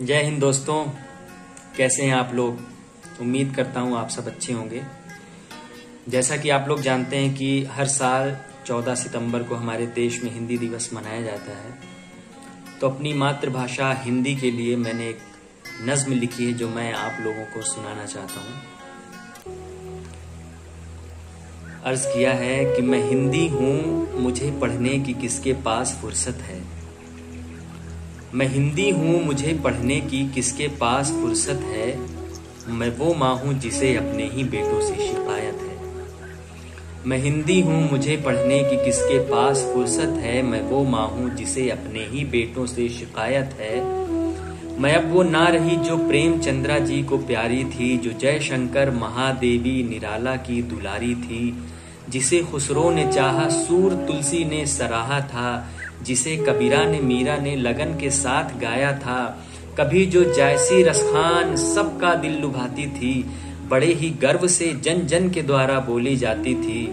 जय हिंद दोस्तों, कैसे हैं आप लोग? उम्मीद करता हूँ आप सब अच्छे होंगे। जैसा कि आप लोग जानते हैं कि हर साल 14 सितंबर को हमारे देश में हिंदी दिवस मनाया जाता है। तो अपनी मातृभाषा हिंदी के लिए मैंने एक नज्म लिखी है जो मैं आप लोगों को सुनाना चाहता हूँ। अर्ज़ किया है कि मैं हिंदी हूँ, मुझे पढ़ने की किसके पास फुर्सत है? मैं हिंदी हूँ, मुझे पढ़ने की किसके पास फुर्सत है? मैं वो माँ हूँ जिसे अपने ही बेटों से शिकायत है। मैं हिंदी हूँ, मुझे पढ़ने की किसके पास फुर्सत है? मैं वो माँ हूँ जिसे अपने ही बेटों से शिकायत है। मैं अब वो ना रही जो प्रेम चंद्रा जी को प्यारी थी, जो जय शंकर महादेवी निराला की दुलारी थी, जिसे खुसरो ने चाहा, सूर तुलसी ने सराहा था जिसे कबीरा ने, मीरा ने लगन के साथ गाया था। कभी जो जायसी रसखान सबका दिल लुभाती थी, बड़े ही गर्व से जन जन के द्वारा बोली जाती थी।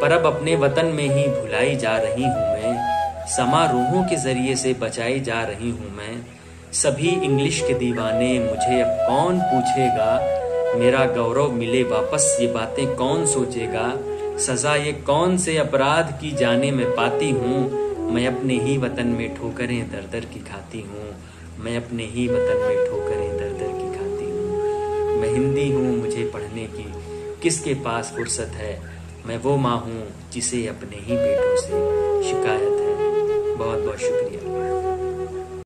पर अब अपने वतन में ही भुलाई जा रही हूँ मैं। समारोहों के ज़रिए से बचाई जा रही हूँ मैं। सभी इंग्लिश के दीवाने, मुझे अब कौन पूछेगा? मेरा गौरव मिले वापस, ये बातें कौन सोचेगा? सजा ये कौन से अपराध की जाने में पाती हूँ? मैं अपने ही वतन में ठोकरें दर दर की खाती हूँ। मैं अपने ही वतन में ठोकरें दर दर की खाती हूँ। मैं हिंदी हूँ मुझे पढ़ने की। किसके पास फुर्सत है? मैं वो माँ हूँ जिसे अपने ही बेटों से शिकायत है। बहुत बहुत शुक्रिया।